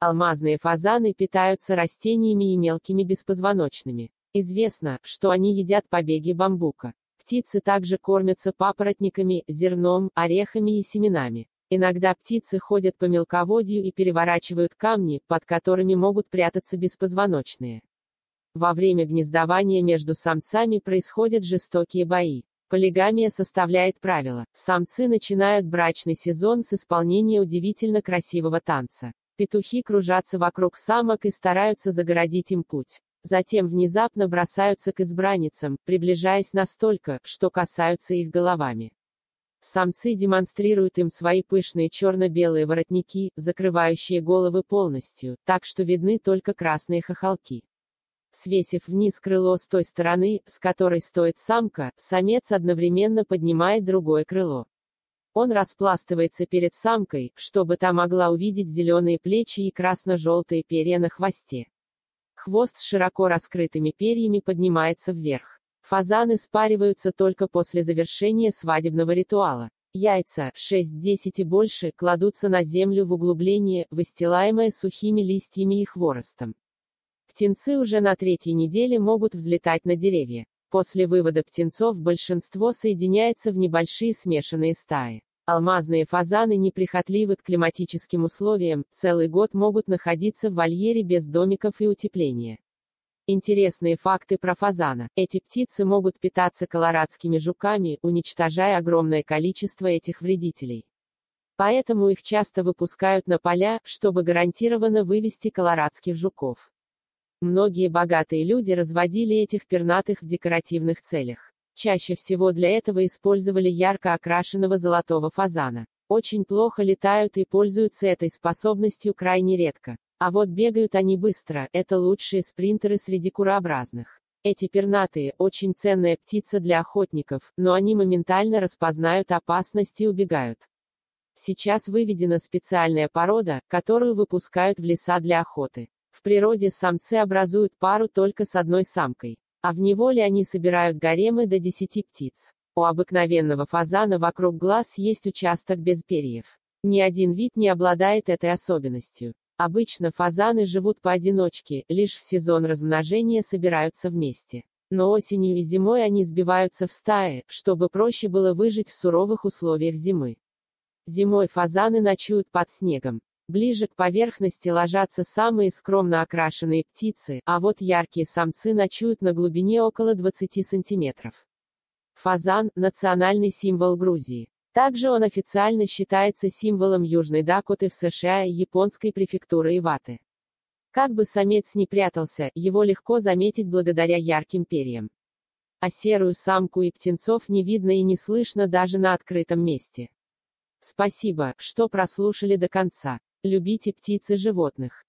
Алмазные фазаны питаются растениями и мелкими беспозвоночными. Известно, что они едят побеги бамбука. Птицы также кормятся папоротниками, зерном, орехами и семенами. Иногда птицы ходят по мелководью и переворачивают камни, под которыми могут прятаться беспозвоночные. Во время гнездования между самцами происходят жестокие бои. Полигамия составляет правило. Самцы начинают брачный сезон с исполнения удивительно красивого танца. Петухи кружатся вокруг самок и стараются загородить им путь. Затем внезапно бросаются к избранницам, приближаясь настолько, что касаются их головами. Самцы демонстрируют им свои пышные черно-белые воротники, закрывающие головы полностью, так что видны только красные хохолки. Свесив вниз крыло с той стороны, с которой стоит самка, самец одновременно поднимает другое крыло. Он распластывается перед самкой, чтобы та могла увидеть зеленые плечи и красно-желтые перья на хвосте. Хвост с широко раскрытыми перьями поднимается вверх. Фазаны спариваются только после завершения свадебного ритуала. Яйца, 6-10 и больше, кладутся на землю в углубление, выстилаемое сухими листьями и хворостом. Птенцы уже на третьей неделе могут взлетать на деревья. После вывода птенцов большинство соединяется в небольшие смешанные стаи. Алмазные фазаны неприхотливы к климатическим условиям, целый год могут находиться в вольере без домиков и утепления. Интересные факты про фазана. Эти птицы могут питаться колорадскими жуками, уничтожая огромное количество этих вредителей. Поэтому их часто выпускают на поля, чтобы гарантированно вывести колорадских жуков. Многие богатые люди разводили этих пернатых в декоративных целях. Чаще всего для этого использовали ярко окрашенного золотого фазана. Очень плохо летают и пользуются этой способностью крайне редко. А вот бегают они быстро, это лучшие спринтеры среди курообразных. Эти пернатые, очень ценная птица для охотников, но они моментально распознают опасность и убегают. Сейчас выведена специальная порода, которую выпускают в леса для охоты. В природе самцы образуют пару только с одной самкой, а в неволе они собирают гаремы до 10 птиц. У обыкновенного фазана вокруг глаз есть участок без перьев. Ни один вид не обладает этой особенностью. Обычно фазаны живут поодиночке, лишь в сезон размножения собираются вместе. Но осенью и зимой они сбиваются в стаи, чтобы проще было выжить в суровых условиях зимы. Зимой фазаны ночуют под снегом. Ближе к поверхности ложатся самые скромно окрашенные птицы, а вот яркие самцы ночуют на глубине около 20 сантиметров. Фазан – национальный символ Грузии. Также он официально считается символом Южной Дакоты в США и японской префектуры Иваты. Как бы самец ни прятался, его легко заметить благодаря ярким перьям. А серую самку и птенцов не видно и не слышно даже на открытом месте. Спасибо, что прослушали до конца. Любите птиц и животных.